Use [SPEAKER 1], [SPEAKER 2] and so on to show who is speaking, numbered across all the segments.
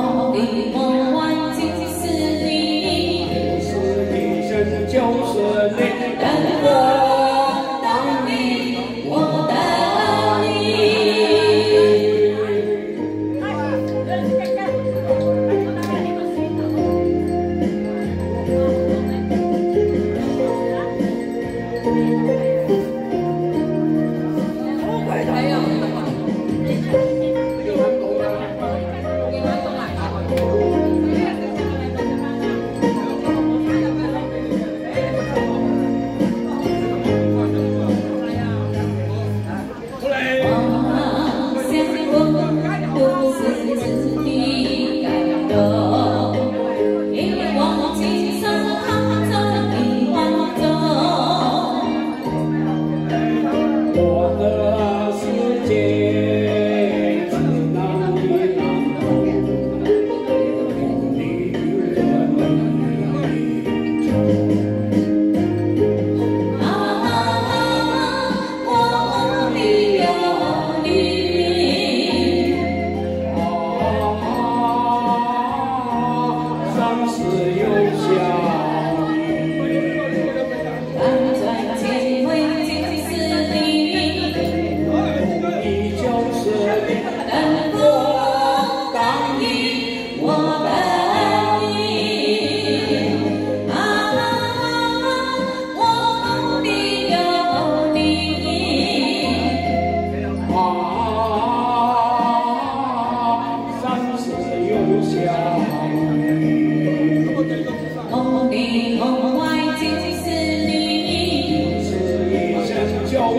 [SPEAKER 1] oh, oh,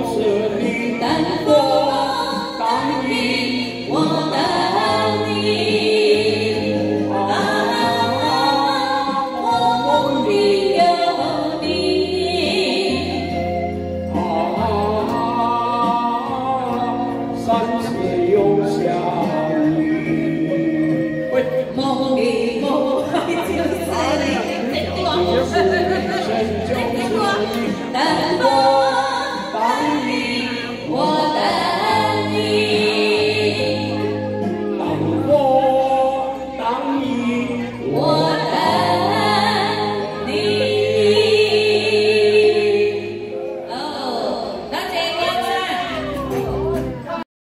[SPEAKER 2] sonrita